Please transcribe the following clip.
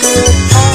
good you.